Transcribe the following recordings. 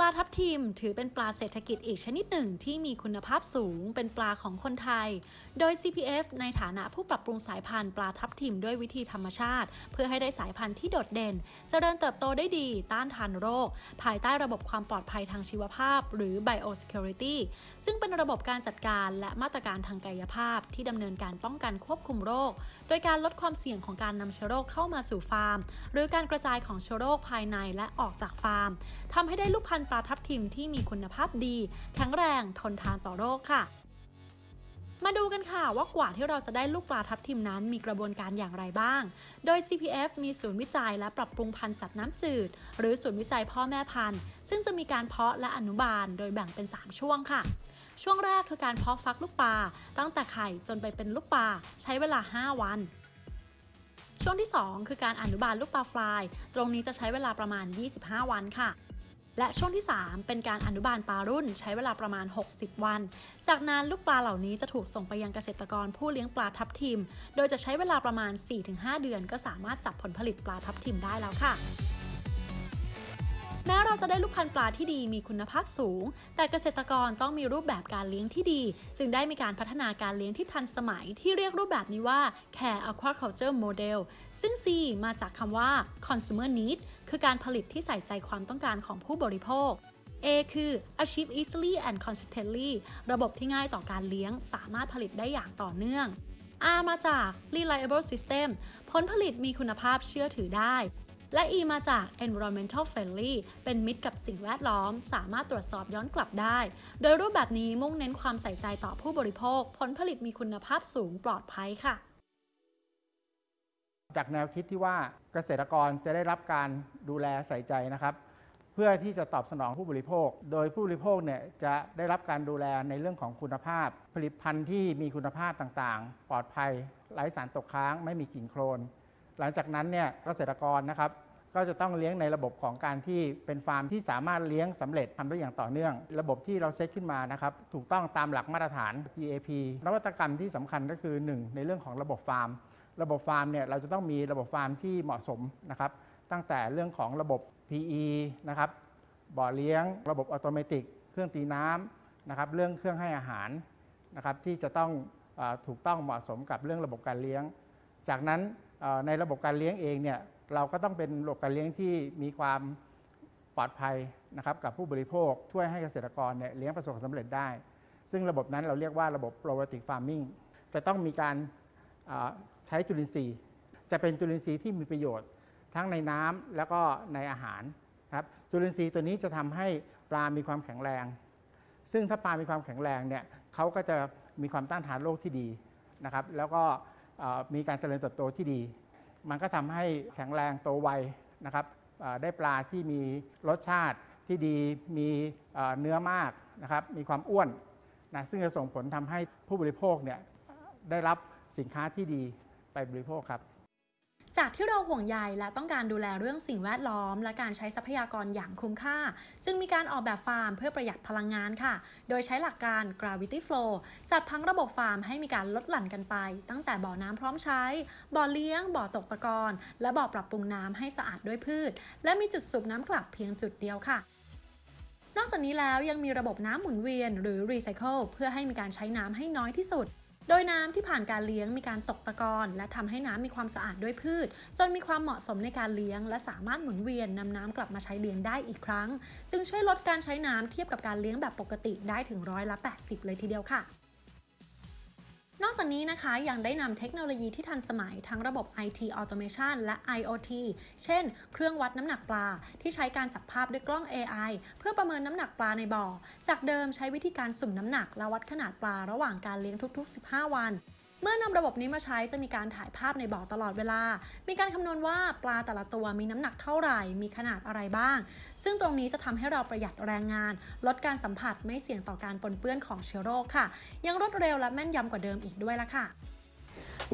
ลาทับทิมถือเป็นปลาเศรษฐกิจอีกชนิดหนึ่งที่มีคุณภาพสูงเป็นปลาของคนไทย โดย CPF ในฐานะผู้ปรับปรุงสายพันธุ์ปลาทับทิมด้วยวิธีธรรมชาติ เพื่อให้ได้สายพันธุ์ที่โดดเด่นจเจริญเติบโตได้ดี ต้านทานโรค ภายใต้ระบบความปลอดภัยทางชีวภาพ หรือ biosecurity ซึ่งเป็นระบบการจัดการและมาตรการทางกายภาพที่ดำเนินการป้องกันควบคุมโรค โดยการลดความเสี่ยงของการนำเชื้อโรคเข้ามาสู่ฟาร์ม หรือการกระจายของเชื้อโรคภายในและออกจากฟาร์มทำให้ได้ลูกพันธุ์ปลาทับทิมที่มีคุณภาพดี แข็งแรงทนทานต่อโรคค่ะมาดูกันค่ะว่ากว่าที่เราจะได้ลูกปลาทับทิมนั้นมีกระบวนการอย่างไรบ้าง โดย CPF มีศูนย์วิจัยและปรับปรุงพันธุ์สัตว์น้ำจืด หรือศูนย์วิจัยพ่อแม่พันธุ์ ซึ่งจะมีการเพาะและอนุบาลโดยแบ่งเป็น 3 ช่วงค่ะ ช่วงแรกคือการเพาะฟักลูกปลาตั้งแต่ไข่จนไปเป็นลูกปลาใช้เวลา 5 วัน ช่วงที่ 2 คือการอนุบาลลูกปลาฟลาย ตรงนี้จะใช้เวลาประมาณ 25 วันค่ะและช่วงที่ 3 เป็นการอนุบาลปลารุ่นใช้เวลาประมาณ 60 วัน จากนั้นลูกปลาเหล่านี้จะถูกส่งไปยังเกษตรกรผู้เลี้ยงปลาทับทิม โดยจะใช้เวลาประมาณ 4-5 เดือน ก็สามารถจับผลผลิตปลาทับทิมได้แล้วค่ะ แม้เราจะได้ลูกพันธุ์ปลาที่ดีมีคุณภาพสูง แต่เกษตรกรต้องมีรูปแบบการเลี้ยงที่ดี จึงได้มีการพัฒนาการเลี้ยงที่ทันสมัยที่เรียกรูปแบบนี้ว่า Care Aquaculture Model ซึ่ง C มาจากคำว่า Consumer Need คือการผลิตที่ใส่ใจความต้องการของผู้บริโภค A คือ achieve easily and consistently ระบบที่ง่ายต่อการเลี้ยง สามารถผลิตได้อย่างต่อเนื่อง R มาจาก reliable system ผลผลิตมีคุณภาพเชื่อถือได้ และ E มาจาก environmental friendly เป็นมิตรกับสิ่งแวดล้อม สามารถตรวจสอบย้อนกลับได้ โดยรูปแบบนี้มุ่งเน้นความใส่ใจต่อผู้บริโภค ผลผลิตมีคุณภาพสูงปลอดภัยค่ะ จากแนวคิดที่ว่าเกษตรกรจะได้รับการดูแลใส่ใจนะครับ เพื่อที่จะตอบสนองผู้บริโภค โดยผู้บริโภคเนี่ยจะได้รับการดูแลในเรื่องของคุณภาพ ผลิตภัณฑ์ที่มีคุณภาพต่างๆ ปลอดภัยไร้สารตกค้างไม่มีกลิ่นโคลน หลังจากนั้นเนี่ยเกษตรกรนะครับก็จะต้องเลี้ยงในระบบของการที่เป็นฟาร์มที่สามารถเลี้ยงสำเร็จทำได้อย่างต่อเนื่อง ระบบที่เราเซตขึ้นมานะครับถูกต้องตามหลักมาตรฐาน GAP นวัตกรรมที่สำคัญก็คือ 1 ในเรื่องของระบบฟาร์ม ระบบฟาร์มเนี่ยเราจะต้องมีระบบฟาร์มที่เหมาะสมนะครับตั้งแต่เรื่องของระบบ PE นะครับบ่อเลี้ยง ระบบอัตโนมัติเครื่องตีน้ำนะครับเรื่องเครื่องให้อาหารนะครับที่จะต้องอถูกต้องเหมาะสมกับเรื่องระบบการเลี้ยง จากนั้นในระบบการเลี้ยงเองเนี่ยเราก็ต้องเป็นระบบการเลี้ยงที่มีความปลอดภัยนะครับกับผู้บริโภคช่วยให้เกษตรกรเนี่ยเลี้ยงประสบความสำเร็จได้ ซึ่งระบบนั้นเราเรียกว่าระบบ probiotic farming จะต้องมีการใช้จุลินทรีย์ จะเป็นจุลินทรีย์ที่มีประโยชน์ ทั้งในน้ำแล้วก็ในอาหารครับจุลินทรีย์ตัวนี้จะทำให้ปลามีความแข็งแรง ซึ่งถ้าปลามีความแข็งแรงเนี่ยเขาก็จะมีความต้านทานโรคที่ดีนะครับแล้วก็ มีการเจริญเติบโตที่ดี มันก็ทำให้แข็งแรงโตไวนะครับได้ปลาที่มีรสชาติที่ดีมีเนื้อมากนะครับมีความอ้วนนะซึ่งจะส่งผลทำให้ผู้บริโภคเนี่ยได้รับสินค้าที่ดีไปบริโภคครับ จากที่เราห่วงใยและต้องการดูแลเรื่องสิ่งแวดล้อม และการใช้ทรัพยากรอย่างคุ้มค่า จึงมีการออกแบบฟาร์มเพื่อประหยัดพลังงานค่ะ โดยใช้หลักการ gravity flow จัดพังระบบฟาร์มให้มีการลดหลั่นกันไป ตั้งแต่บ่อน้ำพร้อมใช้ บ่อเลี้ยง บ่อตกตะกอนและบ่อปรับปรุงน้ำให้สะอาดด้วยพืช และมีจุดสูบน้ำกลับเพียงจุดเดียวค่ะนอกจากนี้แล้วยังมีระบบน้ำหมุนเวียนหรือ recycle เพื่อให้มีการใช้น้ำให้น้อยที่สุด โดยน้ำที่ผ่านการเลี้ยงมีการตกตะกอนและทำให้น้ำมีความสะอาดด้วยพืช จนมีความเหมาะสมในการเลี้ยง และสามารถหมุนเวียนนำน้ำกลับมาใช้เลี้ยงได้อีกครั้ง จึงช่วยลดการใช้น้ำเทียบกับการเลี้ยงแบบปกติได้ถึงร้อยละ 80 เลยทีเดียวค่ะ นอกจากนี้นะคะยังได้นำเทคโนโลยีที่ทันสมัยทั้งระบบ IT Automation และ IoT เช่น เครื่องวัดน้ำหนักปลา ที่ใช้การจับภาพด้วยกล้อง AI เพื่อประเมินน้ำหนักปลาในบ่อ จากเดิมใช้วิธีการสุ่มน้ำหนักและวัดขนาดปลาระหว่างการเลี้ยงทุก ๆ 15 วัน เมื่อนำระบบนี้มาใช้จะมีการถ่ายภาพในบ่อตลอดเวลา มีการคำนวณว่าปลาแต่ละตัวมีน้ำหนักเท่าไหร่ มีขนาดอะไรบ้าง ซึ่งตรงนี้จะทำให้เราประหยัดแรงงาน ลดการสัมผัสไม่เสี่ยงต่อการปนเปื้อนของเชื้อโรคค่ะ ยังรวดเร็วและแม่นยำกว่าเดิมอีกด้วยละค่ะ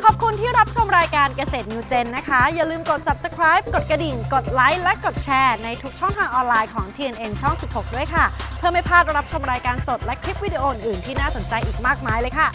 ขอบคุณที่รับชมรายการเกษตรนิวเจนนะคะ อย่าลืมกด subscribe กดกระดิ่ง กดไลค์ และกดแชร์ ในทุกช่องทางออนไลน์ของ TNN ช่อง 16 ด้วยค่ะ เพื่อไม่พลาดรับชมรายการสดและคลิปวิดีโออื่นที่น่าสนใจอีกมากมายเลยค่ะ